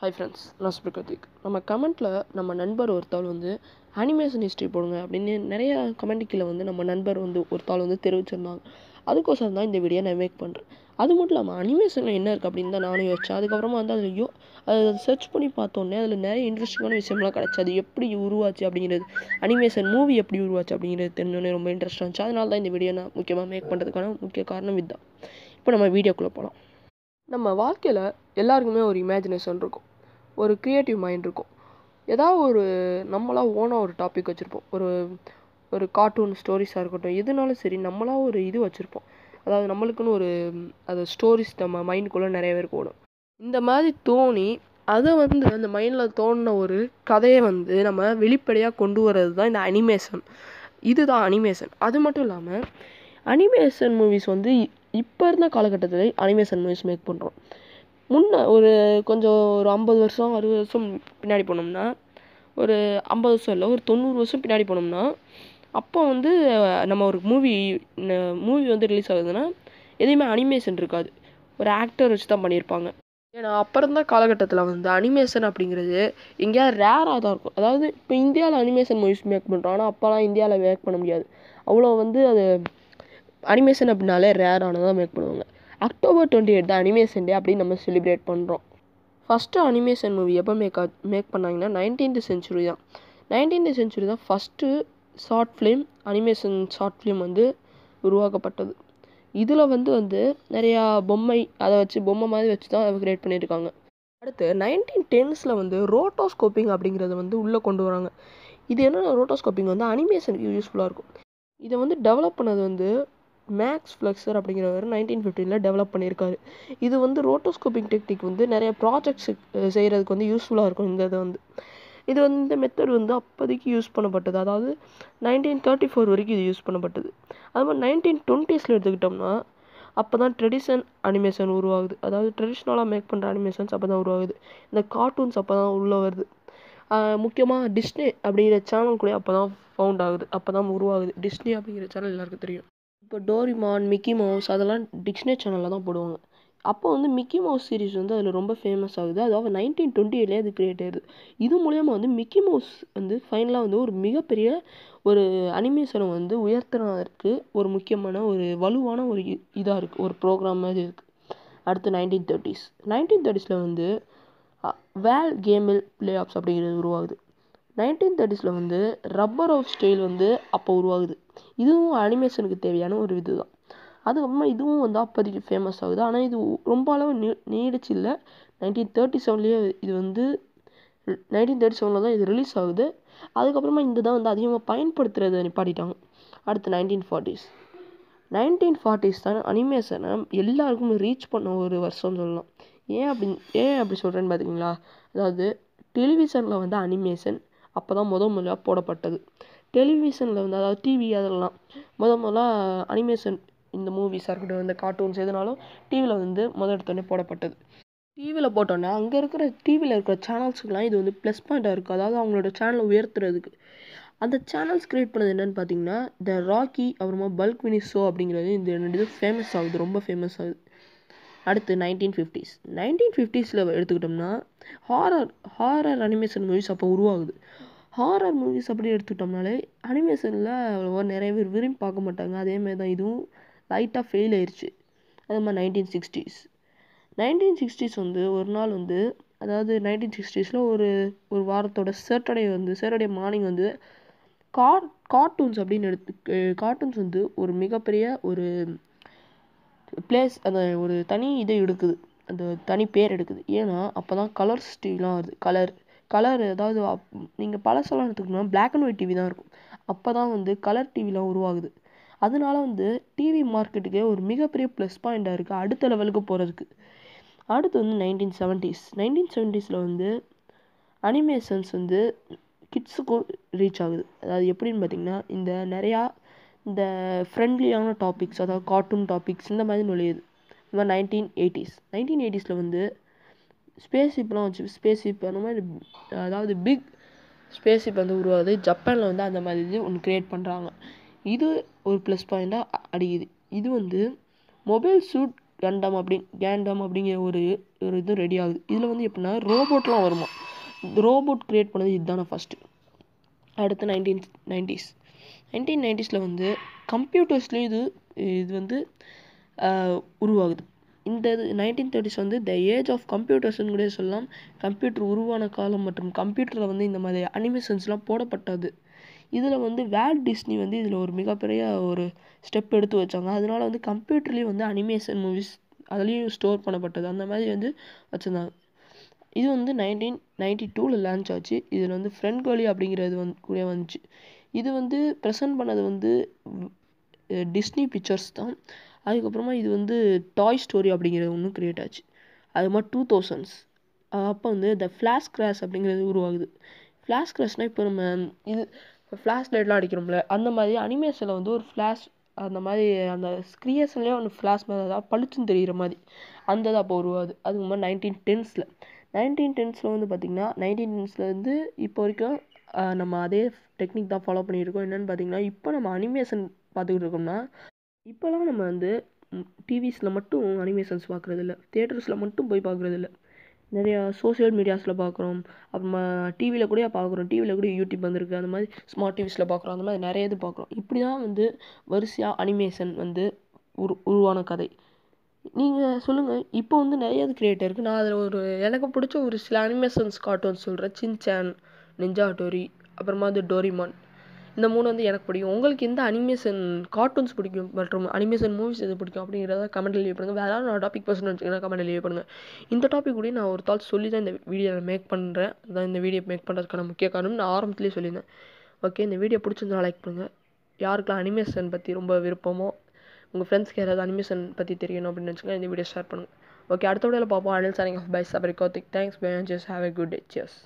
Hi friends நான் சுப்ரகார்த்திக் நம்ம கமெண்ட்டில் நம்ம நண்பர் ஒருத்தாள் வந்து அனிமேஷன் ஹிஸ்ட்ரி போடுங்க அப்படின்னு நிறைய கமெண்ட் கீழே வந்து நம்ம நண்பர் வந்து ஒருத்தாள் வந்து தெரிவிச்சிருந்தாங்க. அதுக்கோசரம் தான் இந்த வீடியோ நான் மேக் பண்ணுறேன் அது மட்டும் இல்லாமல் அனிமேஷனில் என்ன இருக்குது அப்படின்னு தான் நானும் யோசித்தேன் அதுக்கப்புறமா வந்து அதில் யோ அதை சர்ச் பண்ணி பார்த்தோன்னே அதில் நிறைய இன்ட்ரெஸ்டிங்கான விஷயம்லாம் கிடச்சி. அது எப்படி உருவாச்சு அப்படிங்கிறது அனிமேஷன் மூவி எப்படி உருவாச்சு அப்படிங்கிறது தெரிஞ்சோன்னே ரொம்ப இன்ட்ரெஸ்ட்டாக இருந்துச்சு. அதனால தான் இந்த வீடியோ நான் முக்கியமாக மேக் பண்ணுறதுக்கான முக்கிய காரணம் இதுதான். இப்போ நம்ம வீடியோக்குள்ளே போகலாம் நம்ம வாழ்க்கையில் எல்லாருக்குமே ஒரு இமேஜினேஷன் இருக்கும். ஒரு க்ரியேட்டிவ் மைண்ட் இருக்கும். ஏதாவது ஒரு நம்மளாக ஓனாக ஒரு டாபிக் வச்சுருப்போம். ஒரு ஒரு கார்ட்டூன் ஸ்டோரிஸாக இருக்கட்டும் எதுனாலும் சரி நம்மளாக ஒரு இது வச்சுருப்போம். அதாவது நம்மளுக்குன்னு ஒரு அது ஸ்டோரிஸ் நம்ம மைண்டுக்குள்ளே நிறைய பேருக்கு ஓடும் இந்த மாதிரி தோணி அதை வந்து அந்த மைண்டில் தோணின ஒரு கதையை வந்து நம்ம வெளிப்படையாக கொண்டு வர்றது தான் இந்த அனிமேஷன் இதுதான் அனிமேஷன் அது மட்டும் இல்லாமல் அனிமேஷன் மூவிஸ் வந்து இப்போ இருந்த காலகட்டத்தில் அனிமேஷன் மூவிஸ் மேக் பண்ணுறோம் முன்ன ஒரு கொஞ்சம் ஒரு ஐம்பது வருஷம் அறுபது வருஷம் பின்னாடி போனோம்னா ஒரு ஐம்பது வருஷம் இல்லை ஒரு தொண்ணூறு வருஷம் பின்னாடி போனோம்னா அப்போ வந்து நம்ம ஒரு மூவி மூவி வந்து ரிலீஸ் ஆகுதுன்னா எதையுமே அனிமேஷன் இருக்காது. ஒரு ஆக்டர் வச்சு தான் பண்ணியிருப்பாங்க. ஏன்னா அப்போ இருந்த காலகட்டத்தில் வந்து அனிமேஷன் அப்படிங்கிறது எங்கேயாவது ரேராக தான் இருக்கும். அதாவது இப்போ இந்தியாவில் அனிமேஷன் மூவிஸ் மேக் பண்ணுறோம் ஆனால் அப்போலாம் இந்தியாவில் மேக் பண்ண முடியாது. அவ்வளோ வந்து அது அனிமேஷன் அப்படின்னாலே ரேரானதாக மேக் பண்ணுவாங்க. அக்டோபர் டுவெண்ட்டி எயிட் தான் அனிமேஷன் டே அப்படின்னு நம்ம செலிப்ரேட் பண்ணுறோம் ஃபஸ்ட்டு அனிமேஷன் மூவி எப்போ மேக் மேக் பண்ணாங்கன்னா நைன்டீன்த் செஞ்சுரி தான். நைன்டீன்த் செஞ்சுரி தான் first short film animation short film வந்து உருவாக்கப்பட்டது. இதில் வந்து வந்து நிறையா பொம்மை அதை வச்சு பொம்மை மாதிரி வச்சு தான் கிரியேட் பண்ணியிருக்காங்க. அடுத்து நைன்டீன் டென்ஸில் வந்து ரோட்டோஸ்கோப்பிங் அப்படிங்கிறத வந்து உள்ளே கொண்டு வராங்க. இது என்னென்னா ரோட்டோஸ்கோப்பிங் வந்து அனிமேஷனுக்கு யூஸ்ஃபுல்லாக இருக்கும். இதை வந்து டெவலப் பண்ணது வந்து மேக்ஸ் ஃப்ளெக்ஸர் அப்படிங்கிறவர் நைன்டீன் ஃபிஃப்டீனில் டெவலப் பண்ணியிருக்காரு. இது வந்து ரோட்டோஸ்கோப்பிங் டெக்னிக் வந்து நிறைய ப்ராஜெக்ட்ஸ் செய்கிறதுக்கு வந்து யூஸ்ஃபுல்லாக இருக்கும் இந்த இதை வந்து. இது வந்து இந்த மெத்தட் வந்து அப்போதைக்கு யூஸ் பண்ணப்பட்டது. அதாவது நைன்டீன் தேர்ட்டி ஃபோர் வரைக்கும் இது யூஸ் பண்ணப்பட்டது. அது மாதிரி நைன்டீன் டுவெண்ட்டீஸில் எடுத்துக்கிட்டோம்னா அப்போ தான் ட்ரெடிஷன் அனிமேஷன் உருவாகுது. அதாவது ட்ரெடிஷ்னலாக மேக் பண்ணுற அனிமேஷன்ஸ் அப்போ தான் உருவாகுது. இந்த கார்ட்டூன்ஸ் அப்போ தான் உள்ளே வருது. முக்கியமாக டிஸ்னி அப்படிங்கிற சேனல் கூட அப்போ தான் ஃபவுண்ட் ஆகுது. அப்போ தான் உருவாகுது. டிஸ்னி அப்படிங்கிற சேனல் எல்லாருக்கும் தெரியும். இப்போ டோரிமான் மிக்கி மவுஸ் அதெல்லாம் டிக்ஷனரி சேனலில் தான் போடுவாங்க. அப்போ வந்து மிக்கி மவுஸ் சீரிஸ் வந்து அதில் ரொம்ப ஃபேமஸ் ஆகுது. அதாவது நைன்டீன் டுவெண்ட்டி எயிட்லேயே அது கிரியேட் ஆகுது இது மூலயமா வந்து மிக்கி மவுஸ் வந்து ஃபைனலாக வந்து ஒரு மிகப்பெரிய ஒரு அனிமேஷனை வந்து உயர்த்துறதுக்கு ஒரு முக்கியமான ஒரு வலுவான ஒரு இதாக இருக்குது ஒரு ப்ரோக்ராம் மாதிரி இருக்குது அடுத்து நைன்டீன் தேர்ட்டிஸ் நைன்டீன் தேர்ட்டிஸில் வந்து வேல் கேமில் பிளே ஆஃப்ஸ் அப்படிங்கிறது உருவாகுது. நைன்டீன் தேர்ட்டிஸில் வந்து ரப்பர் ஆஃப் ஸ்டைல் வந்து அப்போ உருவாகுது. இதுவும் அனிமேஷனுக்கு தேவையான ஒரு இது தான் அதுக்கப்புறமா இதுவும் வந்து அப்போதைக்கு ஃபேமஸ் ஆகுது. ஆனால் இது ரொம்ப அளவு நீ நீடிச்சு இல்லை. நைன்டீன் தேர்ட்டி செவன்லேயே இது வந்து நைன்டீன் தேர்ட்டி செவனில் தான் இது ரிலீஸ் ஆகுது. அதுக்கப்புறமா இந்த தான் வந்து அதிகமாக பயன்படுத்துகிறத நிப்பாட்டிட்டாங்க. அடுத்து நைன்டீன் ஃபார்ட்டிஸ். நைன்டீன் ஃபார்ட்டிஸ் தான் அனிமேஷனை எல்லாருக்கும் ரீச் பண்ண ஒரு வருஷம்னு சொல்லலாம். ஏன் அப்படி ஏன் அப்படி சொல்கிறேன்னு பார்த்தீங்களா அதாவது டெலிவிஷனில் வந்து அனிமேஷன் அப்போ தான் முத முதலாக போடப்பட்டது. டெலிவிஷனில் வந்து அதாவது டிவி அதெல்லாம் முத முதல்ல அனிமேஷன் இந்த மூவிஸாக இருக்கட்டும் இந்த கார்ட்டூன்ஸ் எதுனாலும் டிவியில் வந்து முதல் எடுத்தோடனே போடப்பட்டது. டிவியில் போட்டோன்னே அங்கே இருக்கிற டிவியில் இருக்கிற சேனல்ஸுக்கெலாம் இது வந்து ப்ளஸ் பாயிண்ட்டாக இருக்குது அதாவது அவங்களோட சேனலை உயர்த்துறதுக்கு. அந்த சேனல்ஸ் க்ரியேட் பண்ணது என்னென்னு பார்த்தீங்கன்னா த ராக்கி அப்புறமா பல்க் மினி ஷோ அப்படிங்கிறது இந்த ரெண்டு இது ஃபேமஸ் ஆகுது ரொம்ப ஃபேமஸ் ஆகுது. அடுத்து நைன்டீன் ஃபிஃப்டிஸ் நைன்டீன் ஃபிஃப்டிஸில் எடுத்துக்கிட்டோம்னா ஹாரர் ஹாரர் அனிமேஷன் மூவிஸ் அப்போ உருவாகுது. ஹாரர் மூவிஸ் அப்படி எடுத்துக்கிட்டோம்னாலே அனிமேஷனில் அவ்வளோவா நிறைய பேர் விரும்பி பார்க்க மாட்டாங்க. அதேமாதிரி தான் இதுவும் லைட்டாக ஃபெயில் ஆயிடுச்சு அது மாதிரி நைன்டீன் சிக்ஸ்டீஸ் நைன்டீன் சிக்ஸ்டீஸ் வந்து ஒரு நாள் வந்து அதாவது நைன்டீன் சிக்ஸ்டீஸில் ஒரு ஒரு வாரத்தோட சேட்டர்டே வந்து சேட்டர்டே மார்னிங் வந்து கார்ட் கார்ட்டூன்ஸ் அப்படின்னு எடுத்து கார்ட்டூன்ஸ் வந்து ஒரு மிகப்பெரிய ஒரு பிளேஸ் அந்த ஒரு தனி இதை எடுக்குது. அந்த தனி பேர் எடுக்குது. ஏன்னா அப்போ தான் கலர்ஸ் டிவிலாம் வருது. கலர் கலர் அதாவது நீங்கள் பழசெல்லாம் எடுத்துக்கணும்னா பிளாக் அண்ட் ஒயிட் டிவி தான் இருக்கும். அப்போ தான் வந்து கலர் டிவிலாம் உருவாகுது. அதனால வந்து டிவி மார்க்கெட்டுக்கே ஒரு மிகப்பெரிய ப்ளஸ் பாயிண்ட்டாக இருக்குது அடுத்த லெவலுக்கு போகிறதுக்கு அடுத்து வந்து நைன்டீன் செவன்ட்டீஸ் நைன்டீன் செவன்ட்டீஸில் வந்து அனிமேஷன்ஸ் வந்து கிட்ஸுக்கும் ரீச் ஆகுது. அதாவது எப்படின்னு பார்த்தீங்கன்னா இந்த நிறையா இந்த ஃப்ரெண்ட்லியான டாபிக்ஸ் அதாவது கார்ட்டூன் டாபிக்ஸ் இந்த மாதிரி நுழையுது. இந்த மாதிரி நைன்டீன் எயிட்டிஸ் நைன்டீன் எயிட்டிஸில் வந்து ஸ்பேஸ் ஷிப்லாம் வச்சு ஸ்பேஸ் ஷிப் அந்த மாதிரி அதாவது பிக் ஸ்பேஸ் ஷிப் வந்து உருவாகுது. ஜப்பானில் வந்து அந்த மாதிரி இது ஒன்று க்ரியேட் பண்ணுறாங்க இது ஒரு ப்ளஸ் பாயிண்ட்டாக அடிக்குது. இது வந்து மொபைல் சூட் கண்டம் அப்படி கேண்டம் அப்படிங்கிற ஒரு ஒரு இது ரெடி ஆகுது. இதில் வந்து எப்படின்னா ரோபோட்லாம் வருமா ரோபோட் க்ரியேட் பண்ணது இதுதானே ஃபஸ்ட்டு அடுத்து நைன்டீன் நைன்டிஸ் நைன்டீன் நைன்டிஸில் வந்து கம்ப்யூட்டர்ஸ்லேயும் இது இது வந்து உருவாகுது. இந்த இது நைன்டீன் தேர்ட்டிஸ் வந்து த ஏஜ் ஆஃப் கம்ப்யூட்டர்ஸ்னு கூட சொல்லலாம். கம்ப்யூட்டர் உருவான காலம் மற்றும் கம்ப்யூட்டரில் வந்து இந்த மாதிரி அனிமேஷன்ஸ்லாம் போடப்பட்டது. இதில் வந்து வேல்ட் டிஸ்னி வந்து இதில் ஒரு மிகப்பெரிய ஒரு ஸ்டெப் எடுத்து வச்சாங்க. அதனால வந்து கம்ப்யூட்டர்லேயும் வந்து அனிமேஷன் மூவிஸ் அதுலேயும் ஸ்டோர் பண்ணப்பட்டது. அந்த மாதிரி வந்து வச்சுருந்தாங்க. இது வந்து நைன்டீன் நைன்டி டூவில் லான்ச் ஆச்சு. இதில் வந்து ஃப்ரெண்ட் கோலி அப்படிங்கிறது வந்து கூட வந்துச்சு. இது வந்து ப்ரெசென்ட் பண்ணது வந்து டிஸ்னி பிக்சர்ஸ் தான். அதுக்கப்புறமா இது வந்து டாய் ஸ்டோரி அப்படிங்கிறது ஒன்று க்ரியேட் ஆச்சு. அது மாதிரி டூ தௌசண்ட்ஸ் அப்போ வந்து த ஃப்ளாஷ் கிராஷ் அப்படிங்கிறது உருவாகுது. ஃப்ளாஷ் கிராஷ்னால் இப்போ நம்ம இது ஃப்ளாஷ் லைட்லாம் அடிக்கிறோம்ல அந்த மாதிரி அனிமேஷனில் வந்து ஒரு ஃப்ளாஷ் அந்த மாதிரி அந்த கிரியேஷன்லேயே ஒன்று ஃப்ளாஷ் மாதிரி அதாவது பளிச்சுன்னு தெரிகிற மாதிரி அந்த இது அப்போ உருவாகுது. அதுக்கு மாதிரி நைன்டீன் டென்ஸில் நைன்டீன் டென்ஸில் வந்து பார்த்திங்கன்னா நைன்டீன் டென்ஸில் வந்து இப்போ வரைக்கும் நம்ம அதே டெக்னிக் தான் ஃபாலோ பண்ணியிருக்கோம். என்னென்னு பார்த்தீங்கன்னா இப்போ நம்ம அனிமேஷன் பார்த்துக்கிட்டு இருக்கோம்னா இப்போலாம் நம்ம வந்து டிவிஸில் மட்டும் அனிமேஷன்ஸ் பார்க்குறதில்ல. தேட்டர்ஸில் மட்டும் போய் பார்க்குறதில்ல. நிறையா சோஷியல் மீடியாஸில் பார்க்குறோம். அப்புறமா டிவியில் கூட பார்க்குறோம். டிவியில் கூட யூடியூப் வந்திருக்கு. அந்த மாதிரி ஸ்மார்ட் டிவிஸில் பார்க்குறோம். அந்த மாதிரி நிறைய இது பார்க்குறோம். இப்படி தான் வந்து வரிசையாக அனிமேஷன் வந்து உரு உருவான கதை. நீங்கள் சொல்லுங்கள் இப்போ வந்து நிறைய இது இருக்குது நான் அதில் ஒரு எனக்கு பிடிச்ச ஒரு சில அனிமேஷன்ஸ் கார்ட்டூன்ஸ் சொல்கிறேன் சின்சான் நிஞ்சா டோரி அப்புறமா வந்து டோரிமான் இந்த மூணு வந்து எனக்கு பிடிக்கும். உங்களுக்கு எந்த அனிமேஷன் கார்ட்டூன்ஸ் பிடிக்கும்? மற்றும் அனிமேஷன் மூவிஸ் எது பிடிக்கும்? அப்படிங்கிறத கமெண்ட் லீவ் பண்ணுங்கள் வேறு நான் டாபிக் பர்சன் வச்சுக்கன்னா கமெண்ட்டில் லீவ் பண்ணுங்கள் இந்த டாபிக் கூட நான் ஒரு தாள் சொல்லி தான் இந்த வீடியோ மேக் பண்ணுறேன் அதான் இந்த வீடியோ மேக் பண்ணுறதுக்கான முக்கிய காரணம் நான் ஆரம்பத்துலேயே சொல்லியிருந்தேன். ஓகே இந்த வீடியோ பிடிச்சிருந்தா லைக் பண்ணுங்கள் யாருக்கெல்லாம் அனிமேஷன் பற்றி ரொம்ப விருப்பமோ உங்கள் ஃப்ரெண்ட்ஸ்க்கு யாராவது அனிமேஷன் பற்றி தெரியணும் அப்படின்னு வச்சுக்கோங்க இந்த வீடியோ ஷேர் பண்ணுங்கள் ஓகே அடுத்த வீடியோவில் பார்ப்போம். Anil sharing off by Sabari Karthik thanks bye just have a good day cheers